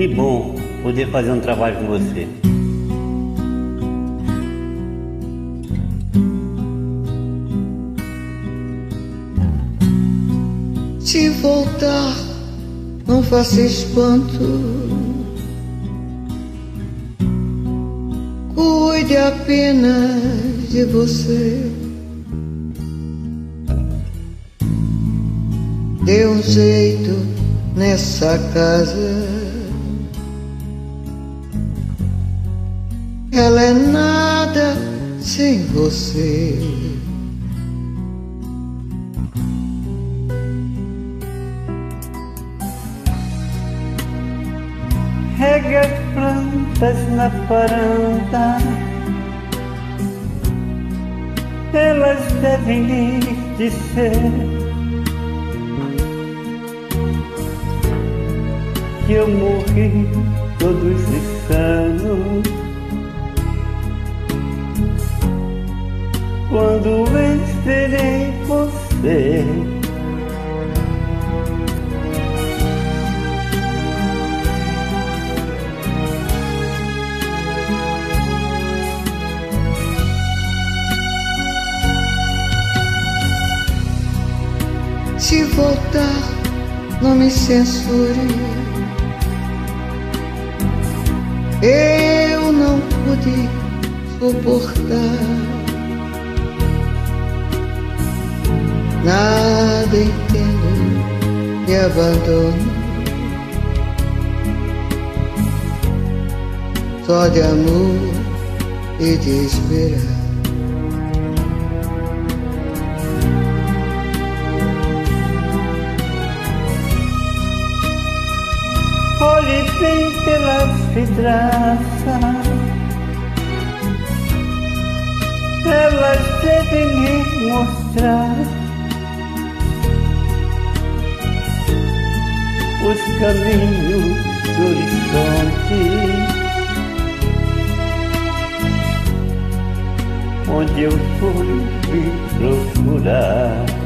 Que bom poder fazer um trabalho com você. Se voltar, não faça espanto. Cuide apenas de você. Dê um jeito nessa casa. Ela é nada sem você. Regue as plantas na varanda. Elas devem lhe dizer que eu morri todos esses anos. Quando esperei você. Se voltar, não me censure. eu não pude suportar. Nada entendo de abandono, só de amor e de esperar. Olhe bem pelas vidraças Elas devem me mostrar Os caminhos do horizonte Onde eu fui me procurar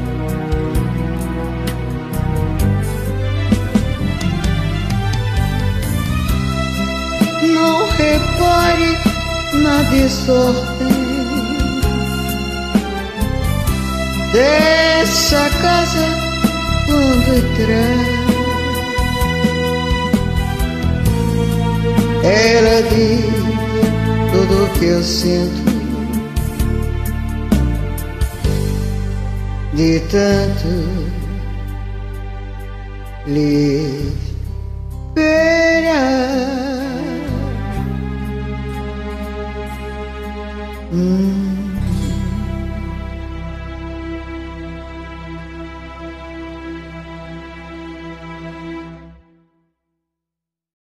não repare na desordem dessa casa quando entrar. Diz tudo que eu sinto de tanto lhe esperar. Mm.